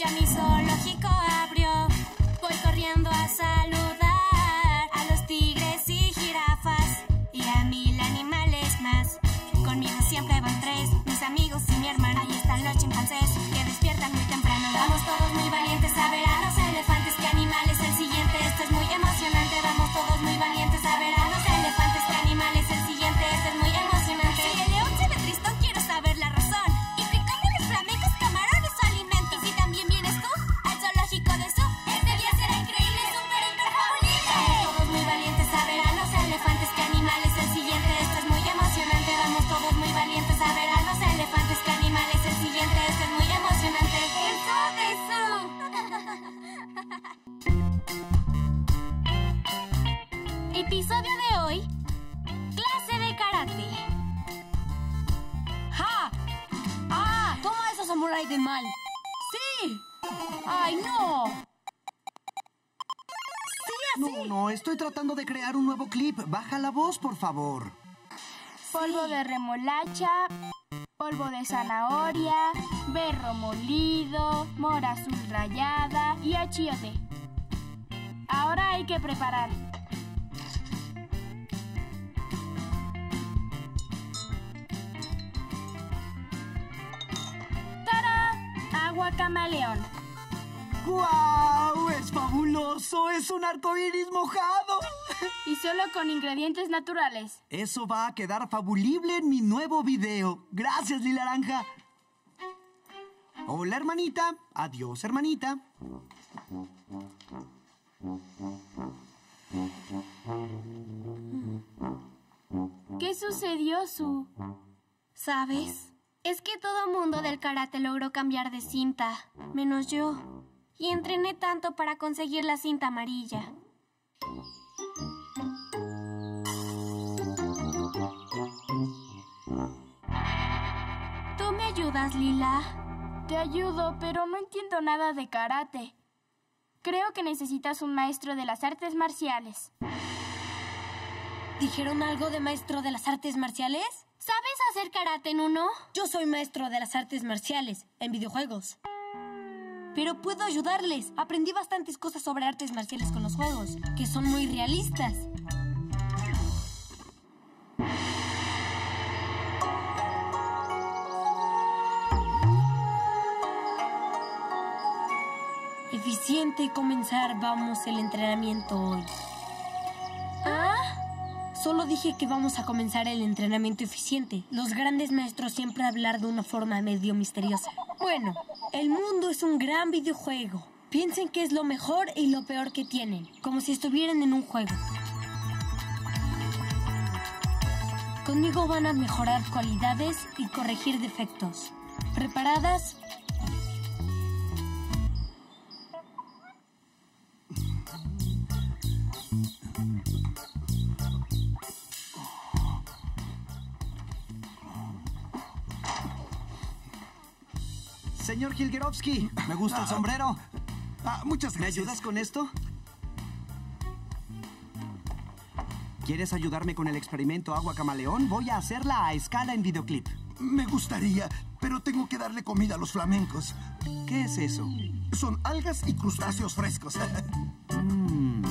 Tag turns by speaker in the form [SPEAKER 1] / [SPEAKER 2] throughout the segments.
[SPEAKER 1] Ya mi zoológico abrió. Voy corriendo a saludar a los tigres y jirafas y a mil animales más. Conmigo siempre van tres, mis amigos y mi hermana. Ahí están los chimpancés a ver a los elefantes. ¿Qué animal es el siguiente? Esto es muy emocionante. De zoo. Episodio de hoy. Clase de karate.
[SPEAKER 2] ¡Ja! ¡Ah! ¡Toma eso, samurái del mal! ¡Sí! ¡Ay, no! ¡Sí, así!
[SPEAKER 3] No, no, estoy tratando de crear un nuevo clip. Baja la voz, por favor.
[SPEAKER 4] Polvo de remolacha, polvo de zanahoria, berro molido, mora azul rallada y achiote. Ahora hay que preparar. ¡Tara! Agua camaleón.
[SPEAKER 3] ¡Guau! ¡Es fabuloso! ¡Es un arco iris mojado!
[SPEAKER 4] Y solo con ingredientes naturales.
[SPEAKER 3] Eso va a quedar fabulible en mi nuevo video. Gracias, Lila Naranja. Hola, hermanita. Adiós, hermanita.
[SPEAKER 4] ¿Qué sucedió, Su?
[SPEAKER 1] ¿Sabes? Es que todo mundo del karate logró cambiar de cinta, menos yo. Y entrené tanto para conseguir la cinta amarilla. ¿Tú me ayudas, Lila?
[SPEAKER 4] Te ayudo, pero no entiendo nada de karate. Creo que necesitas un maestro de las artes marciales.
[SPEAKER 2] ¿Dijeron algo de maestro de las artes marciales?
[SPEAKER 1] ¿Sabes hacer karate en uno?
[SPEAKER 2] Yo soy maestro de las artes marciales en videojuegos. Pero puedo ayudarles. Aprendí bastantes cosas sobre artes marciales con los juegos, que son muy realistas. Eficiente y comenzar, vamos el entrenamiento hoy.
[SPEAKER 1] ¿Ah?
[SPEAKER 2] Solo dije que vamos a comenzar el entrenamiento eficiente. Los grandes maestros siempre hablar de una forma medio misteriosa. Bueno, el mundo es un gran videojuego. Piensen que es lo mejor y lo peor que tienen, como si estuvieran en un juego. Conmigo van a mejorar cualidades y corregir defectos. ¿Preparadas?
[SPEAKER 3] Señor Hilgerovsky, me gusta el sombrero.
[SPEAKER 5] Ah, muchas
[SPEAKER 3] ¿Me
[SPEAKER 5] gracias.
[SPEAKER 3] ayudas con esto? ¿Quieres ayudarme con el experimento agua camaleón? Voy a hacerla a escala en videoclip.
[SPEAKER 5] Me gustaría, pero tengo que darle comida a los flamencos.
[SPEAKER 3] ¿Qué es eso?
[SPEAKER 5] Son algas y crustáceos frescos.
[SPEAKER 3] Mm.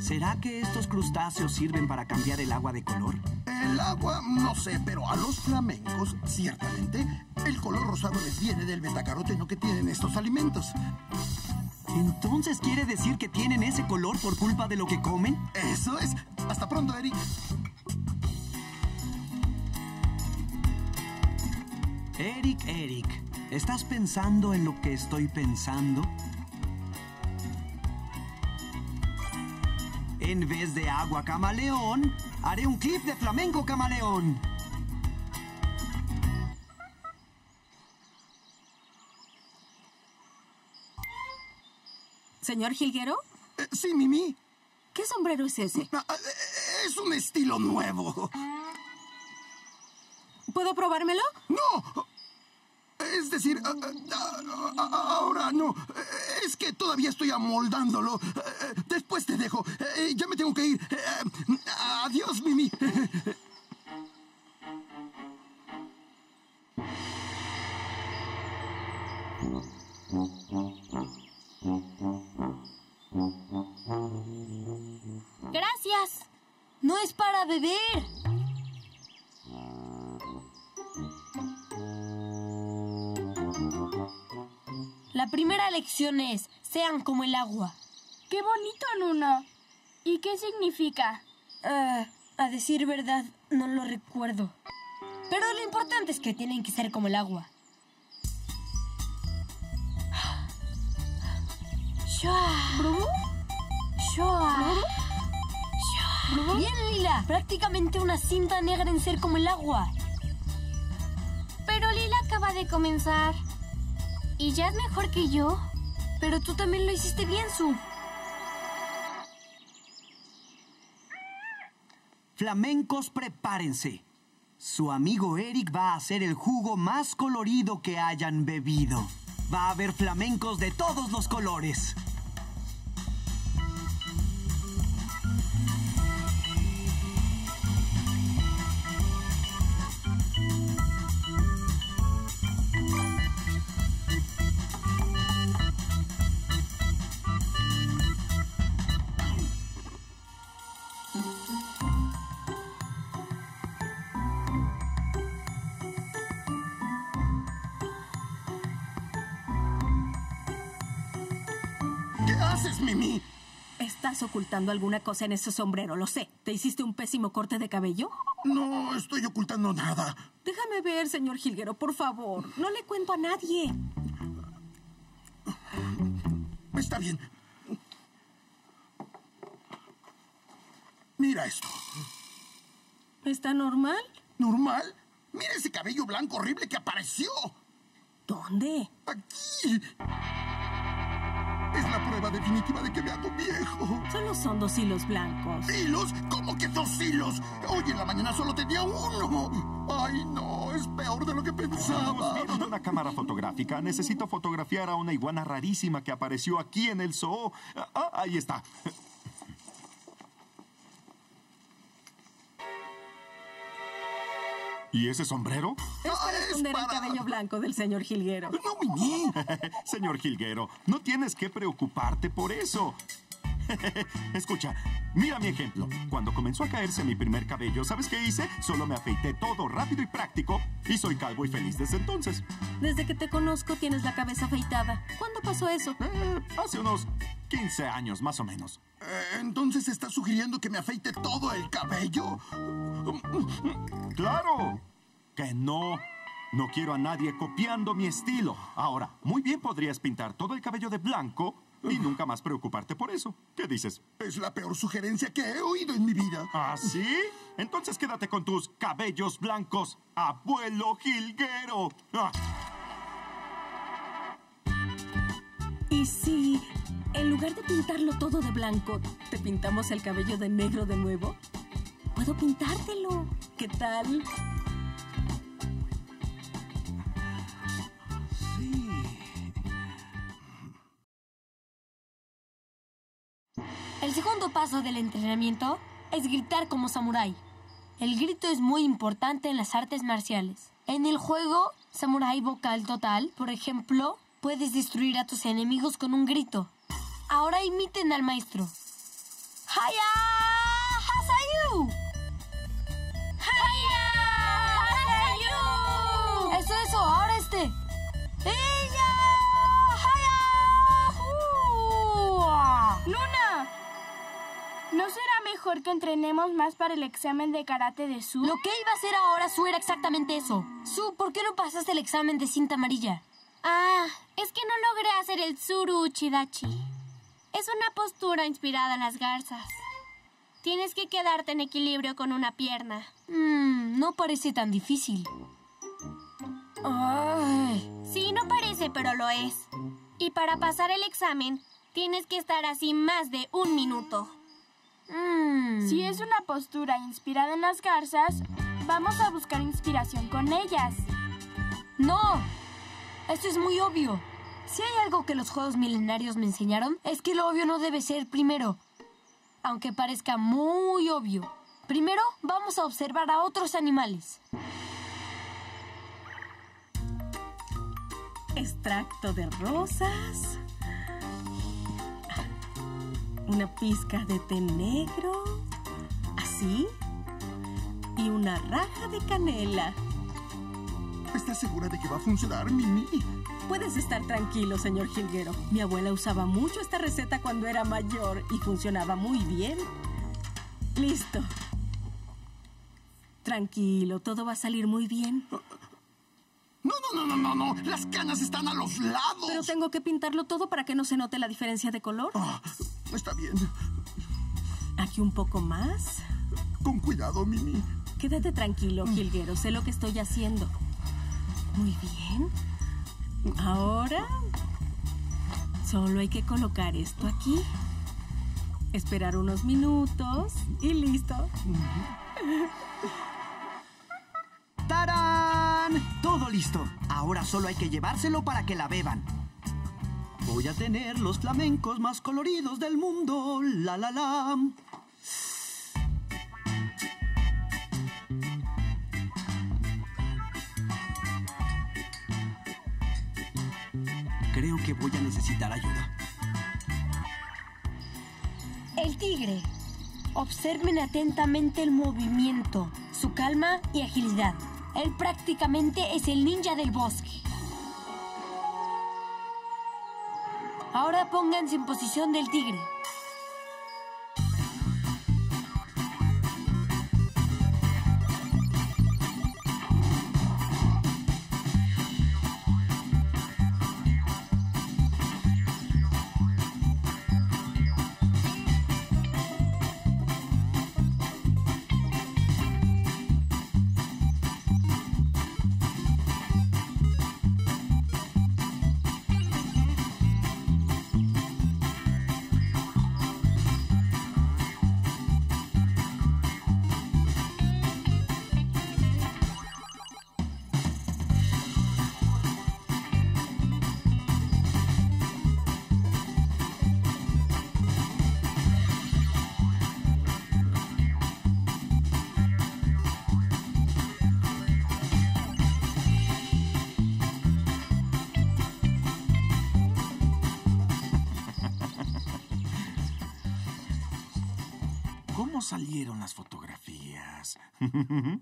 [SPEAKER 3] ¿Será que estos crustáceos sirven para cambiar el agua de color?
[SPEAKER 5] El agua, no sé, pero a los flamencos, ciertamente, el color rosado les viene del betacaroteno que tienen estos alimentos.
[SPEAKER 3] Entonces quiere decir que tienen ese color por culpa de lo que comen?
[SPEAKER 5] Eso es. Hasta pronto, Eric.
[SPEAKER 3] Eric, Eric, ¿estás pensando en lo que estoy pensando? En vez de agua camaleón, haré un clip de flamenco camaleón.
[SPEAKER 6] Señor Gilguero,
[SPEAKER 5] Eh, sí, Mimi.
[SPEAKER 6] ¿qué sombrero es ese?
[SPEAKER 5] Ah, eh, es un estilo nuevo.
[SPEAKER 6] ¿Puedo probármelo?
[SPEAKER 5] ¡No! Es decir, ah, ah, ah, ahora no. Es que todavía estoy amoldándolo. Después te dejo. Eh, Ya me tengo que ir. Eh, Adiós, Mimi.
[SPEAKER 1] Gracias.
[SPEAKER 2] No es para beber. La primera lección es, sean como el agua.
[SPEAKER 4] ¡Qué bonito, Luna! ¿Y qué significa?
[SPEAKER 2] Ah, a decir verdad, no lo recuerdo. Pero lo importante es que tienen que ser como el agua. Bien, Lila. Prácticamente una cinta negra en ser como el agua.
[SPEAKER 1] Pero Lila acaba de comenzar. ¿Y ya es mejor que yo?
[SPEAKER 2] Pero tú también lo hiciste bien, Su.
[SPEAKER 3] Flamencos, prepárense. Su amigo Eric va a hacer el jugo más colorido que hayan bebido. Va a haber flamencos de todos los colores.
[SPEAKER 6] Estás ocultando alguna cosa en ese sombrero, lo sé. ¿Te hiciste un pésimo corte de cabello?
[SPEAKER 5] No estoy ocultando nada.
[SPEAKER 6] Déjame ver, señor Gilguero, por favor. No le cuento a nadie.
[SPEAKER 5] Está bien. Mira esto.
[SPEAKER 6] ¿Está normal?
[SPEAKER 5] ¿Normal? Mira ese cabello blanco horrible que apareció.
[SPEAKER 6] ¿Dónde?
[SPEAKER 5] Aquí. Es la prueba definitiva de que me hago viejo.
[SPEAKER 6] Solo son dos hilos blancos.
[SPEAKER 5] ¿Hilos? ¿Cómo que dos hilos? Hoy en la mañana solo tenía uno. Ay, no, es peor de lo que pensaba.
[SPEAKER 7] Viendo una cámara fotográfica, necesito fotografiar a una iguana rarísima que apareció aquí en el zoo. Ah, ahí está. ¿Y ese sombrero?
[SPEAKER 6] Es
[SPEAKER 5] Ah,
[SPEAKER 6] para
[SPEAKER 5] es
[SPEAKER 6] esconder el
[SPEAKER 5] para-
[SPEAKER 6] cabello blanco del señor Gilguero.
[SPEAKER 5] No, Mimi.
[SPEAKER 7] Señor Gilguero, no tienes que preocuparte por eso. Escucha, mira mi ejemplo. Cuando comenzó a caerse mi primer cabello, ¿sabes qué hice? Solo me afeité todo rápido y práctico y soy calvo y feliz desde entonces.
[SPEAKER 6] Desde que te conozco tienes la cabeza afeitada. ¿Cuándo pasó eso?
[SPEAKER 7] Eh, hace unos 15 años más o menos.
[SPEAKER 5] Eh, Entonces estás sugiriendo que me afeite todo el cabello.
[SPEAKER 7] ¡Claro! Que no. No quiero a nadie copiando mi estilo. Ahora, muy bien podrías pintar todo el cabello de blanco y nunca más preocuparte por eso. ¿Qué dices?
[SPEAKER 5] Es la peor sugerencia que he oído en mi vida.
[SPEAKER 7] ¿Ah, sí? Entonces quédate con tus cabellos blancos, abuelo Gilguero. Ah,
[SPEAKER 6] Y si, en lugar de pintarlo todo de blanco, te pintamos el cabello de negro de nuevo, puedo pintártelo. ¿Qué tal?
[SPEAKER 2] El segundo paso del entrenamiento es gritar como samurái. El grito es muy importante en las artes marciales. En el juego Samurai Vocal Total, por ejemplo, puedes destruir a tus enemigos con un grito. Ahora imiten al maestro. ¡Haya! ¡Hasayu! ¡Haya! ¡Hasayu! Eso, eso, ahora este. ¡Ella! ¡Haya!
[SPEAKER 4] ¡Luna! ¿No será mejor que entrenemos más para el examen de karate de Su?
[SPEAKER 2] Lo que iba a hacer ahora Su era exactamente eso. Su, ¿por qué no pasaste el examen de cinta amarilla?
[SPEAKER 1] Ah, es que no logré hacer el Tsuru Uchidachi. Es una postura inspirada en las garzas. Tienes que quedarte en equilibrio con una pierna.
[SPEAKER 2] Mmm, no parece tan difícil. Ay.
[SPEAKER 1] Sí, no parece, pero lo es. Y para pasar el examen, tienes que estar así más de un minuto.
[SPEAKER 2] Mm.
[SPEAKER 4] Si es una postura inspirada en las garzas, vamos a buscar inspiración con ellas.
[SPEAKER 2] No, esto es muy obvio. Si hay algo que los juegos milenarios me enseñaron, es que lo obvio no debe ser primero. Aunque parezca muy obvio. Primero vamos a observar a otros animales.
[SPEAKER 6] extracto de rosas, una pizca de té negro, así, y una raja de canela.
[SPEAKER 5] ¿Estás segura de que va a funcionar, Mimi?
[SPEAKER 6] Puedes estar tranquilo, señor Jilguero. Mi abuela usaba mucho esta receta cuando era mayor y funcionaba muy bien. Listo. Tranquilo, todo va a salir muy bien.
[SPEAKER 5] No, no, no, no, no, no. Las canas están a los lados.
[SPEAKER 6] Pero tengo que pintarlo todo para que no se note la diferencia de color.
[SPEAKER 5] Ah, está bien.
[SPEAKER 6] Aquí un poco más.
[SPEAKER 5] Con cuidado, Mimi.
[SPEAKER 6] Quédate tranquilo, Jilguero. Sé lo que estoy haciendo. Muy bien. Ahora solo hay que colocar esto aquí. Esperar unos minutos y listo.
[SPEAKER 3] ¡Tarán! Todo listo. Ahora solo hay que llevárselo para que la beban. Voy a tener los flamencos más coloridos del mundo. La la la. Que voy a necesitar ayuda.
[SPEAKER 2] El tigre. Observen atentamente el movimiento, su calma y agilidad. Él prácticamente es el ninja del bosque. Ahora pónganse en posición del tigre.
[SPEAKER 7] ¿Cómo salieron las fotografías?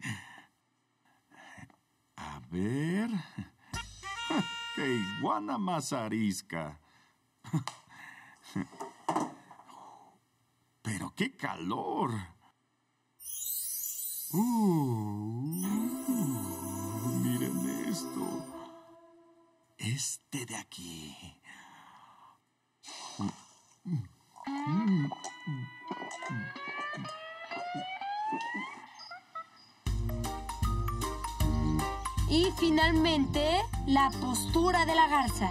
[SPEAKER 7] A ver. ¡Qué iguana más arisca! Pero qué calor. Uh, miren esto. Este de aquí.
[SPEAKER 2] Finalmente, la postura de la garza.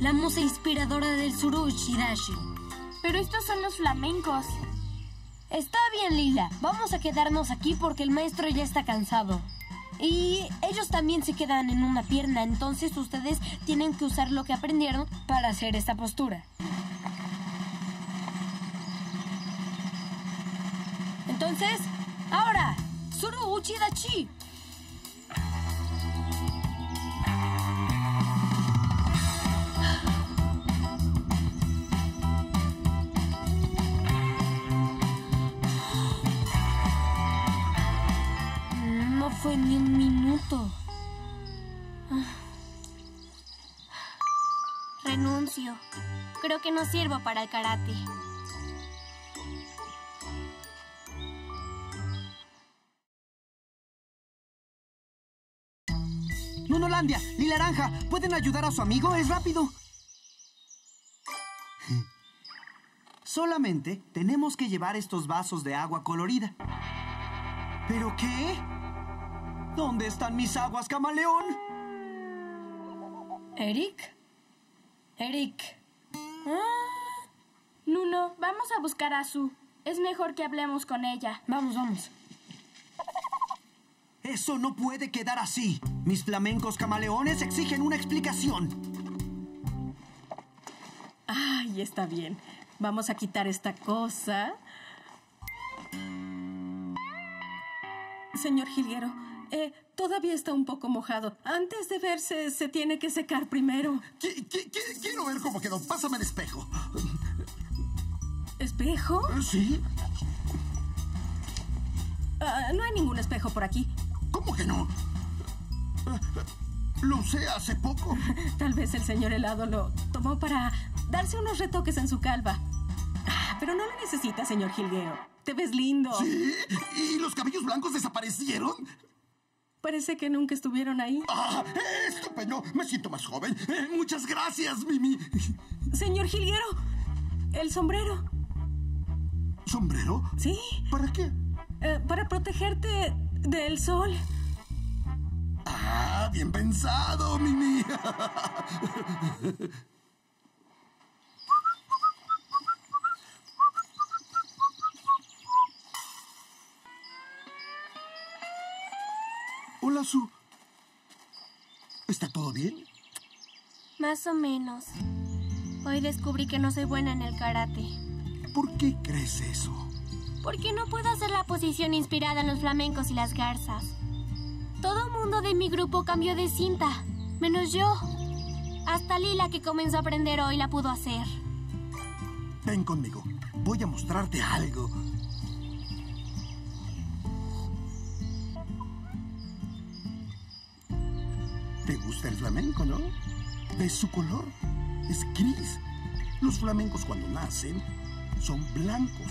[SPEAKER 2] La musa inspiradora del Surushi Dashi.
[SPEAKER 4] Pero estos son los flamencos.
[SPEAKER 2] Está bien, Lila. Vamos a quedarnos aquí porque el maestro ya está cansado. Y ellos también se quedan en una pierna, entonces ustedes tienen que usar lo que aprendieron para hacer esta postura. Entonces, ahora, Suru Uchidachi. Fue ni un minuto.
[SPEAKER 1] Renuncio. Creo que no sirvo para el karate.
[SPEAKER 3] Nunolandia, Lilaranja, ¿pueden ayudar a su amigo? Es rápido. Solamente tenemos que llevar estos vasos de agua colorida. ¿Pero qué? ¿Dónde están mis aguas, camaleón?
[SPEAKER 2] ¿Eric? Eric. Ah,
[SPEAKER 4] Nuno, vamos a buscar a Su. Es mejor que hablemos con ella.
[SPEAKER 2] vamos, vamos.
[SPEAKER 3] Eso no puede quedar así. Mis flamencos camaleones exigen una explicación.
[SPEAKER 6] Ay, está bien. Vamos a quitar esta cosa. Señor Gilguero, eh, Todavía está un poco mojado. Antes de verse, se tiene que secar primero.
[SPEAKER 5] Qui- qui- qui- quiero ver cómo quedó. Pásame el espejo.
[SPEAKER 6] ¿Espejo?
[SPEAKER 5] ¿Sí?
[SPEAKER 6] Ah, no hay ningún espejo por aquí.
[SPEAKER 5] ¿Cómo que no? Lo usé hace poco.
[SPEAKER 6] Tal vez el señor helado lo tomó para darse unos retoques en su calva. Ah, pero no lo necesita, señor Gilguero. Te ves lindo.
[SPEAKER 5] ¿Sí? ¿Y los cabellos blancos desaparecieron?
[SPEAKER 6] Parece que nunca estuvieron ahí.
[SPEAKER 5] ¡Ah! ¡Estupendo! Me siento más joven. Eh, muchas gracias, Mimi.
[SPEAKER 6] Señor Gilguero, el sombrero.
[SPEAKER 5] ¿Sombrero?
[SPEAKER 6] Sí,
[SPEAKER 5] ¿Para qué?
[SPEAKER 6] eh, para protegerte del sol.
[SPEAKER 5] Ah, bien pensado, Mimi. ¿Está todo bien?
[SPEAKER 1] Más o menos. Hoy descubrí que no soy buena en el karate.
[SPEAKER 5] ¿Por qué crees eso?
[SPEAKER 1] Porque no puedo hacer la posición inspirada en los flamencos y las garzas. Todo mundo de mi grupo cambió de cinta, menos yo. Hasta Lila, que comenzó a aprender hoy, la pudo hacer.
[SPEAKER 5] Ven conmigo. Voy a mostrarte algo. ¿Te gusta el flamenco, no? ¿Ves su color? Es gris. Los flamencos cuando nacen son blancos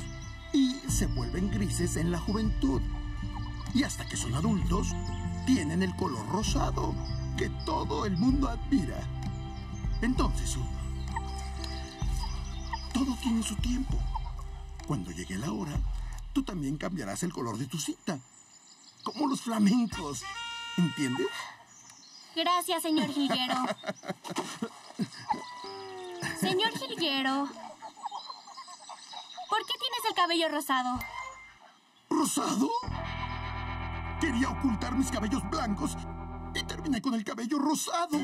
[SPEAKER 5] y se vuelven grises en la juventud. Y hasta que son adultos, tienen el color rosado que todo el mundo admira. Entonces, todo tiene su tiempo. Cuando llegue la hora, tú también cambiarás el color de tu cinta. Como los flamencos. ¿Entiendes?
[SPEAKER 1] Gracias, señor Jilguero. señor Jilguero. ¿Por qué tienes el cabello rosado?
[SPEAKER 5] ¿Rosado? Quería ocultar mis cabellos blancos y terminé con el cabello rosado.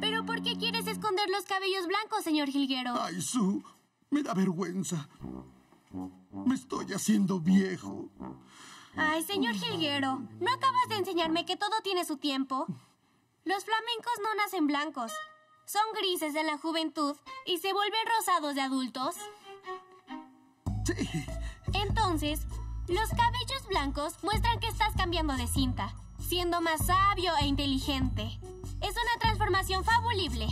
[SPEAKER 1] ¿Pero por qué quieres esconder los cabellos blancos, señor Jilguero?
[SPEAKER 5] Ay, Su, me da vergüenza. Me estoy haciendo viejo.
[SPEAKER 1] Ay, señor Jilguero, ¿no acabas de enseñarme que todo tiene su tiempo? Los flamencos no nacen blancos. Son grises en la juventud y se vuelven rosados de adultos.
[SPEAKER 5] Sí,
[SPEAKER 1] Entonces, los cabellos blancos muestran que estás cambiando de cinta, siendo más sabio e inteligente. Es una transformación fabulible.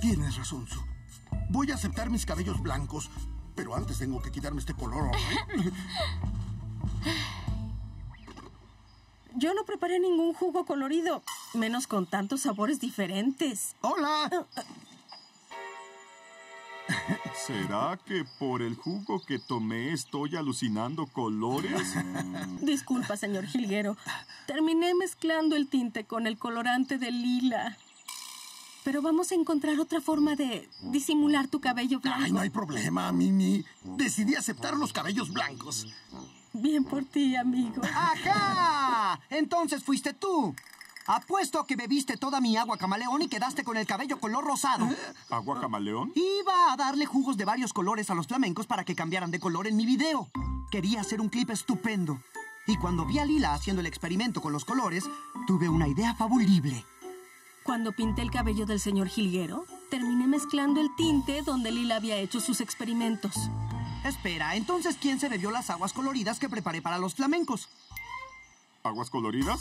[SPEAKER 5] tienes razón, Su. Voy a aceptar mis cabellos blancos, pero antes tengo que quitarme este color.
[SPEAKER 6] Yo no preparé ningún jugo colorido, menos con tantos sabores diferentes.
[SPEAKER 5] ¡Hola!
[SPEAKER 7] ¿Será que por el jugo que tomé estoy alucinando colores?
[SPEAKER 6] Disculpa, señor Gilguero. Terminé mezclando el tinte con el colorante de lila. Pero vamos a encontrar otra forma de disimular tu cabello blanco.
[SPEAKER 5] Ay, no hay problema, Mimi. Decidí aceptar los cabellos blancos.
[SPEAKER 6] Bien por ti, amigo.
[SPEAKER 3] ¡Ajá! Entonces fuiste tú. Apuesto a que bebiste toda mi agua camaleón y quedaste con el cabello color rosado.
[SPEAKER 7] ¿Agua camaleón?
[SPEAKER 3] Iba a darle jugos de varios colores a los flamencos para que cambiaran de color en mi video. Quería hacer un clip estupendo. Y cuando vi a Lila haciendo el experimento con los colores, tuve una idea fabulible.
[SPEAKER 6] Cuando pinté el cabello del señor Gilguero, terminé mezclando el tinte donde Lila había hecho sus experimentos.
[SPEAKER 3] Espera, entonces ¿quién se bebió las aguas coloridas que preparé para los flamencos?
[SPEAKER 7] ¿Aguas coloridas?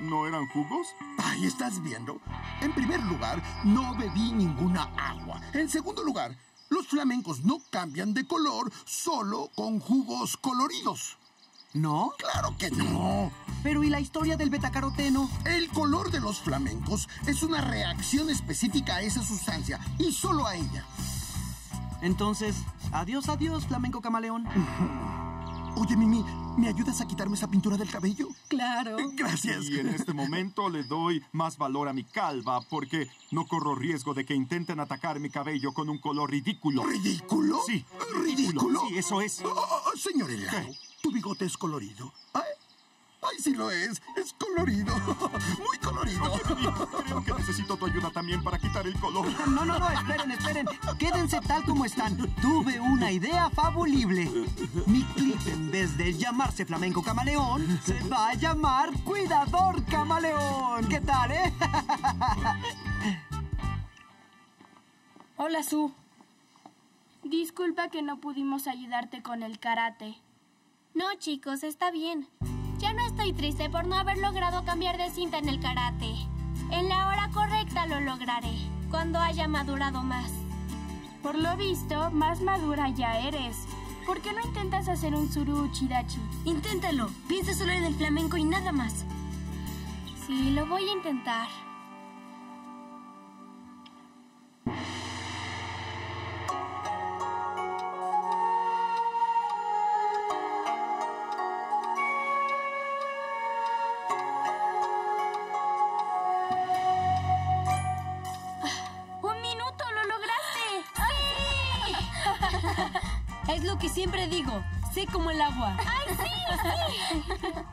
[SPEAKER 7] ¿No eran jugos?
[SPEAKER 5] Ay, estás viendo. En primer lugar, no bebí ninguna agua. En segundo lugar, los flamencos no cambian de color solo con jugos coloridos.
[SPEAKER 3] ¿No?
[SPEAKER 5] Claro que no.
[SPEAKER 3] Pero ¿y la historia del betacaroteno?
[SPEAKER 5] El color de los flamencos es una reacción específica a esa sustancia y solo a ella.
[SPEAKER 3] Entonces, adiós, adiós, flamenco camaleón.
[SPEAKER 5] Oye, Mimi, ¿me ayudas a quitarme esa pintura del cabello?
[SPEAKER 6] Claro.
[SPEAKER 5] Gracias.
[SPEAKER 7] Y en este momento le doy más valor a mi calva porque no corro riesgo de que intenten atacar mi cabello con un color ridículo.
[SPEAKER 5] ¿Ridículo?
[SPEAKER 7] Sí,
[SPEAKER 5] ¿Ridículo?
[SPEAKER 7] Sí, eso es.
[SPEAKER 5] Oh, señor helado,
[SPEAKER 7] ¿Qué?
[SPEAKER 5] tu bigote es colorido. Ay, ay, sí lo es. Es colorido. Muy colorido.
[SPEAKER 7] Creo que necesito tu ayuda también para quitar el color.
[SPEAKER 3] No, no, no, esperen, esperen. Quédense tal como están. Tuve una idea fabulible. Mi clip, en vez de llamarse Flamenco Camaleón, se va a llamar Cuidador Camaleón. ¿Qué tal, eh?
[SPEAKER 2] Hola, Su.
[SPEAKER 4] Disculpa que no pudimos ayudarte con el karate.
[SPEAKER 1] No, chicos, está bien. Ya no estoy triste por no haber logrado cambiar de cinta en el karate. En la hora correcta lo lograré, cuando haya madurado más.
[SPEAKER 4] Por lo visto, más madura ya eres. ¿Por qué no intentas hacer un suru uchidachi?
[SPEAKER 2] Inténtalo. Piensa solo en el flamenco y nada más.
[SPEAKER 1] Sí, lo voy a intentar.
[SPEAKER 2] Lo que siempre digo. Sé como el agua.
[SPEAKER 1] ¡Ay, sí, sí!